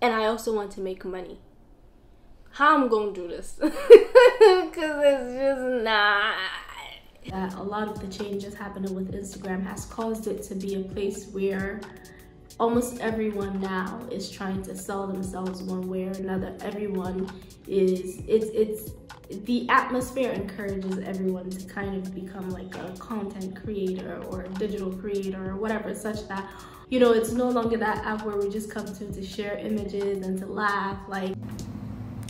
and I also want to make money. How I'm gonna do this? Because it's just not. That a lot of the changes happening with Instagram has caused it to be a place where almost everyone now is trying to sell themselves one way or another. Everyone is it's it's the atmosphere encourages everyone to kind of become like a content creator or a digital creator or whatever such that you know it's no longer that app where we just come to to share images and to laugh like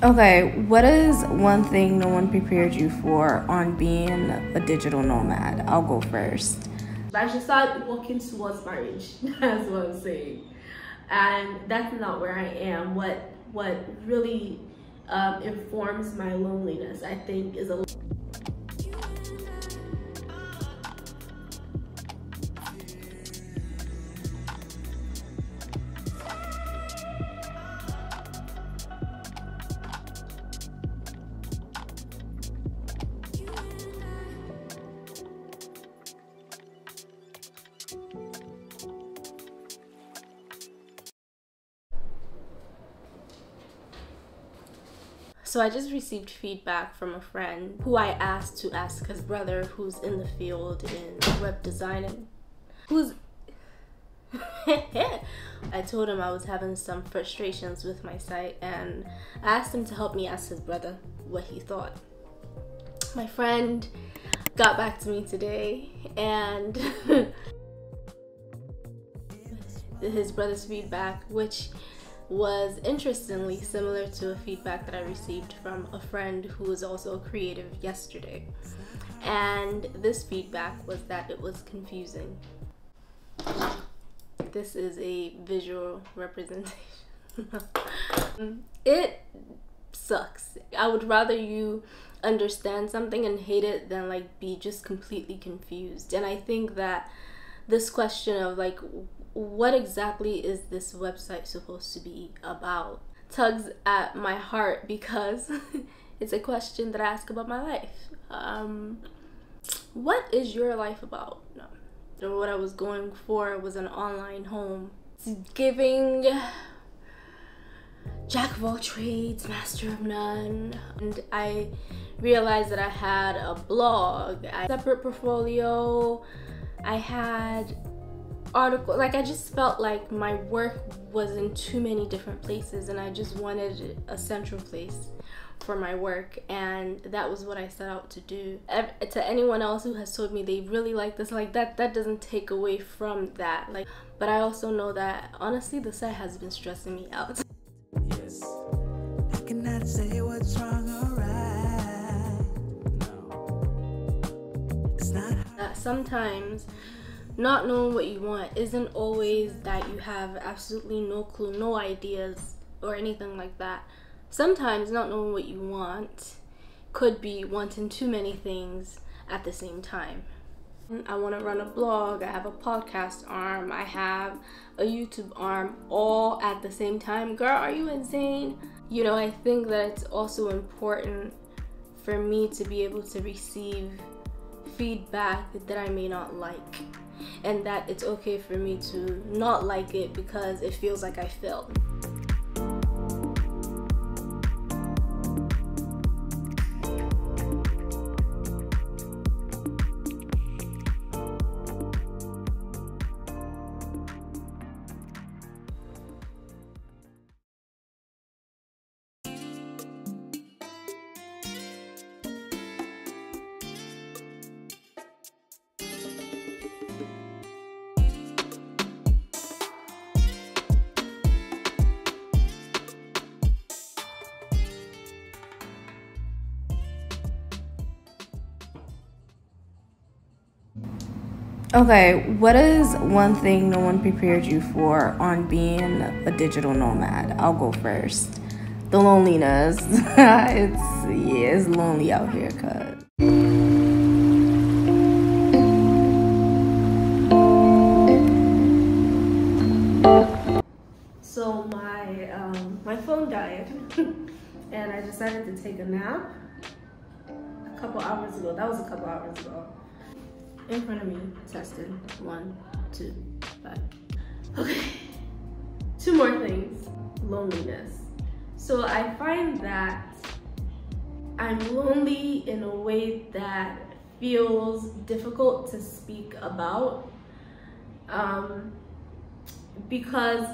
Okay, what is one thing no one prepared you for on being a digital nomad? I'll go first. I should start walking towards marriage. That's what I'm saying. And that's not where I am. What what really um, informs my loneliness, I think, is a So I just received feedback from a friend who I asked to ask his brother who's in the field in web designing. Who's I told him I was having some frustrations with my site and I asked him to help me ask his brother what he thought. My friend got back to me today and his brother's feedback, which was interestingly similar to a feedback that I received from a friend who was also a creative yesterday. And this feedback was that it was confusing. This is a visual representation. it sucks. I would rather you understand something and hate it than like be just completely confused. And I think that this question of like what exactly is this website supposed to be about tugs at my heart because it's a question that I ask about my life. Um, what is your life about? No. What I was going for was an online home. It's giving jack of all trades, master of none. And I realized that I had a blog, a separate portfolio, I had article like i just felt like my work was in too many different places and i just wanted a central place for my work and that was what i set out to do. To anyone else who has told me they really like this like that that doesn't take away from that like but i also know that honestly the site has been stressing me out. Yes. I cannot say what's wrong or right. No. it's not sometimes not knowing what you want isn't always that you have absolutely no clue, no ideas, or anything like that. Sometimes not knowing what you want could be wanting too many things at the same time. I want to run a blog, I have a podcast arm, I have a YouTube arm, all at the same time. Girl, are you insane? You know, I think that it's also important for me to be able to receive feedback that I may not like and that it's okay for me to not like it because it feels like I failed. Okay, what is one thing no one prepared you for on being a digital nomad? I'll go first. The loneliness. it's yeah, it's lonely out here, cuz. So my um, my phone died, and I decided to take a nap a couple hours ago. That was a couple hours ago in front of me, tested. One, two, five. Okay. Two more things. loneliness. So I find that I'm lonely in a way that feels difficult to speak about um, because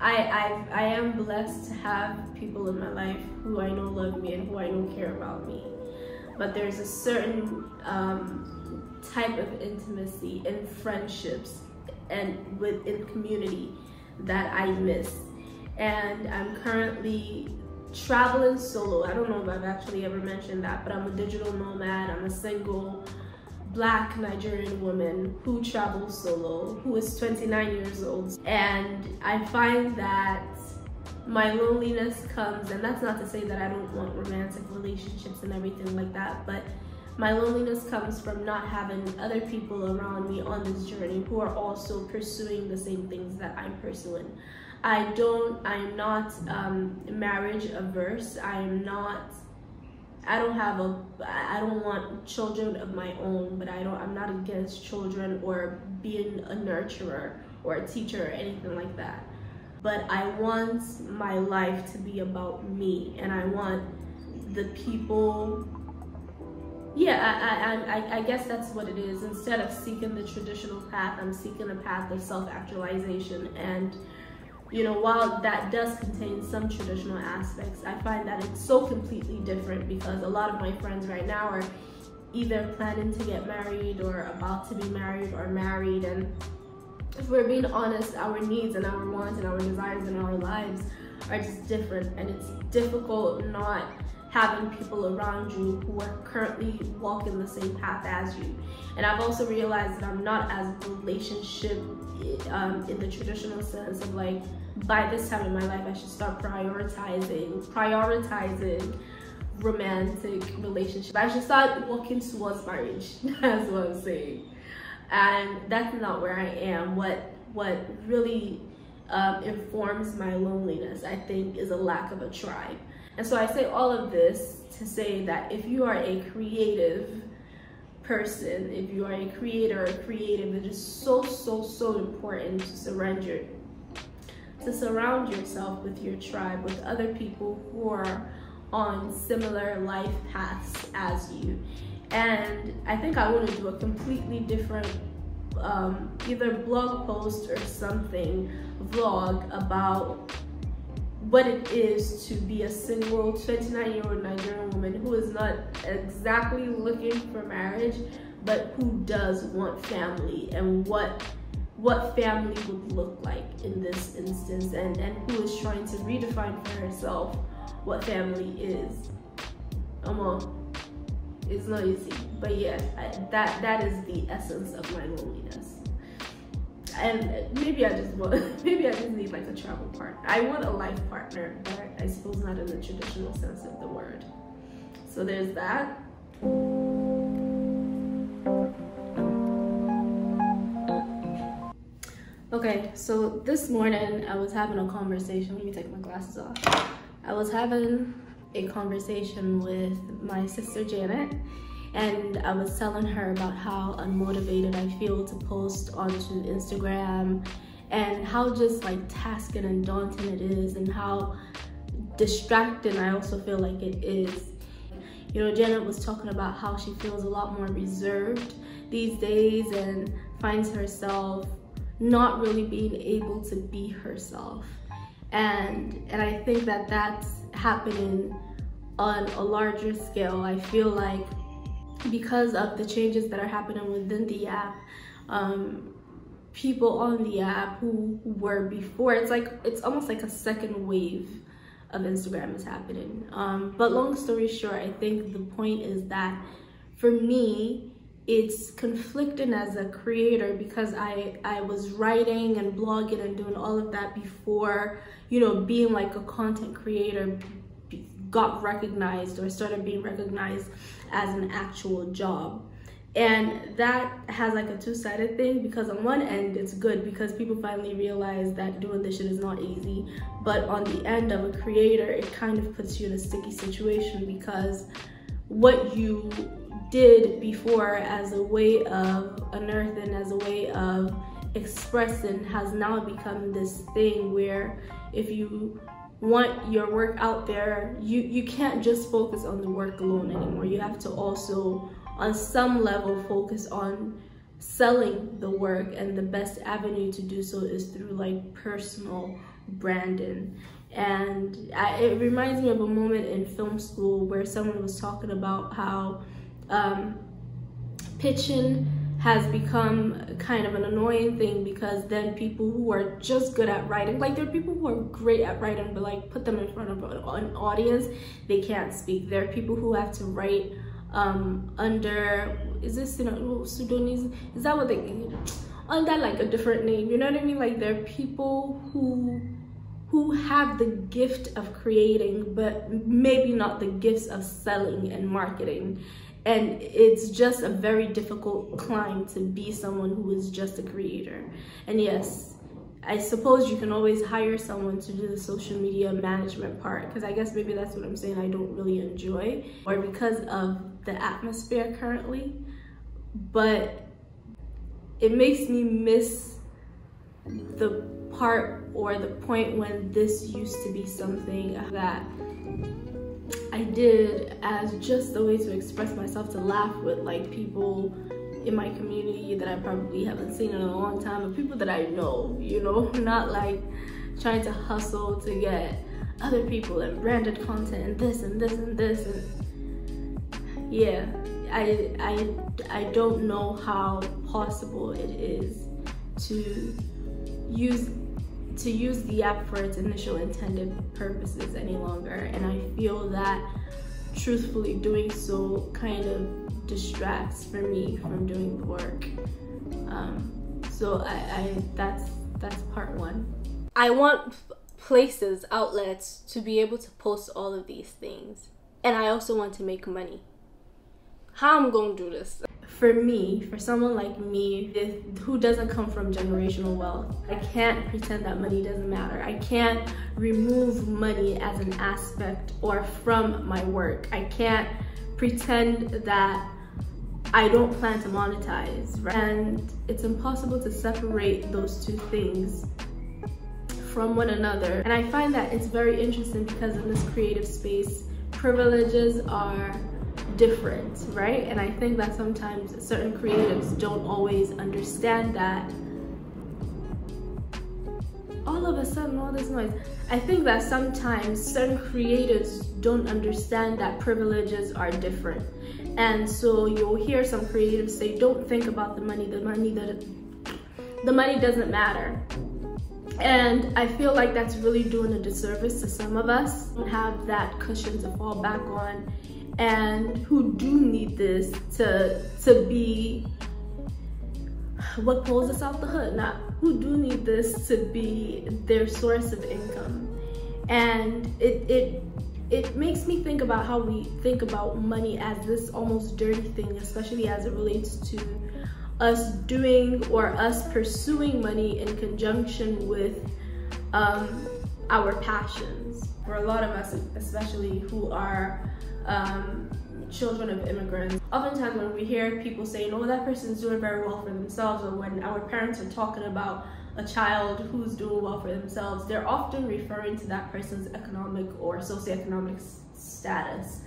I, I, I am blessed to have people in my life who I know love me and who I know care about me. But there's a certain um, type of intimacy and friendships and within community that I miss. And I'm currently traveling solo. I don't know if I've actually ever mentioned that, but I'm a digital nomad. I'm a single black Nigerian woman who travels solo, who is 29 years old. And I find that my loneliness comes, and that's not to say that I don't want romantic relationships and everything like that, but my loneliness comes from not having other people around me on this journey who are also pursuing the same things that I'm pursuing. I don't, I'm not um, marriage averse. I am not, I don't have a, I don't want children of my own, but I don't, I'm not against children or being a nurturer or a teacher or anything like that. But I want my life to be about me and I want the people yeah, I, I, I, guess that's what it is. Instead of seeking the traditional path, I'm seeking a path of self-actualization. And, you know, while that does contain some traditional aspects, I find that it's so completely different because a lot of my friends right now are either planning to get married or about to be married or married. And if we're being honest, our needs and our wants and our desires in our lives are just different. And it's difficult not having people around you who are currently walking the same path as you. And I've also realized that I'm not as relationship um, in the traditional sense of like, by this time in my life, I should start prioritizing, prioritizing romantic relationship. I should start walking towards marriage. That's what I'm saying. And that's not where I am. What what really um, informs my loneliness, I think, is a lack of a tribe. And so I say all of this to say that if you are a creative person, if you are a creator or creative, it is so, so, so important to surrender, to surround yourself with your tribe, with other people who are on similar life paths as you. And I think I want to do a completely different um, either blog post or something vlog about what it is to be a single 29 year old Nigerian woman who is not exactly looking for marriage, but who does want family and what what family would look like in this instance and, and who is trying to redefine for herself what family is. Um, it's not easy, but yeah, I, that that is the essence of my loneliness and maybe I just want, maybe I just need like a travel partner. I want a life partner, but I suppose not in the traditional sense of the word. So there's that. Okay, so this morning I was having a conversation. Let me take my glasses off. I was having a conversation with my sister Janet and I was telling her about how unmotivated I feel to post onto Instagram and how just like tasking and daunting it is and how distracting I also feel like it is. You know, Janet was talking about how she feels a lot more reserved these days and finds herself not really being able to be herself. And and I think that that's happening on a larger scale. I feel like because of the changes that are happening within the app um, people on the app who were before it's like it's almost like a second wave of instagram is happening. Um, but long story short i think the point is that for me it's conflicting as a creator because I, I was writing and blogging and doing all of that before, you know, being like a content creator got recognized or started being recognized as an actual job. And that has like a two-sided thing because on one end it's good because people finally realize that doing this shit is not easy. But on the end of a creator, it kind of puts you in a sticky situation because what you did before as a way of unearthing, as a way of expressing has now become this thing where if you want your work out there, you, you can't just focus on the work alone anymore. You have to also, on some level, focus on selling the work and the best avenue to do so is through like personal branding and I, it reminds me of a moment in film school where someone was talking about how um, pitching has become kind of an annoying thing because then people who are just good at writing, like there are people who are great at writing, but like put them in front of an audience, they can't speak. There are people who have to write um, under, is this, you know, pseudonyms, is that what they, under like a different name, you know what I mean? Like there are people who who have the gift of creating, but maybe not the gifts of selling and marketing. And it's just a very difficult climb to be someone who is just a creator. And yes, I suppose you can always hire someone to do the social media management part because I guess maybe that's what I'm saying I don't really enjoy or because of the atmosphere currently. But it makes me miss the part or the point when this used to be something that I did as just a way to express myself to laugh with like people in my community that I probably haven't seen in a long time, but people that I know, you know, not like trying to hustle to get other people and branded content and this and this and this and yeah, I I I don't know how possible it is to use to use the app for its initial intended purposes any longer feel that truthfully doing so kind of distracts for me from doing the work. Um, so I, I that's that's part one. I want places outlets to be able to post all of these things. And I also want to make money. How I'm gonna do this for me, for someone like me who doesn't come from generational wealth, I can't pretend that money doesn't matter. I can't remove money as an aspect or from my work. I can't pretend that I don't plan to monetize. Right? And it's impossible to separate those two things from one another. And I find that it's very interesting because in this creative space, privileges are different, right? And I think that sometimes certain creatives don't always understand that. All of a sudden, all this noise. I think that sometimes certain creatives don't understand that privileges are different. And so you'll hear some creatives say, don't think about the money, the money that the money doesn't matter. And I feel like that's really doing a disservice to some of us have that cushion to fall back on and who do need this to to be what pulls us out the hood not who do need this to be their source of income. And it it it makes me think about how we think about money as this almost dirty thing especially as it relates to us doing or us pursuing money in conjunction with um, our passions. For a lot of us especially who are um, children of immigrants. Oftentimes when we hear people saying, oh, that person's doing very well for themselves, or when our parents are talking about a child who's doing well for themselves, they're often referring to that person's economic or socioeconomic status.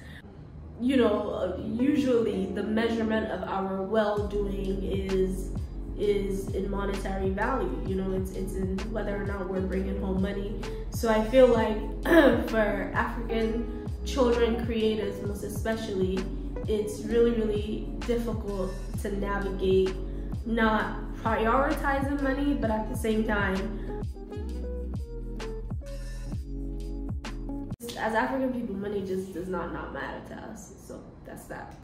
You know, usually the measurement of our well-doing is is in monetary value. You know, it's it's in whether or not we're bringing home money. So I feel like for African children creators most especially, it's really, really difficult to navigate not prioritizing money, but at the same time, as African people, money just does not not matter to us. So that's that.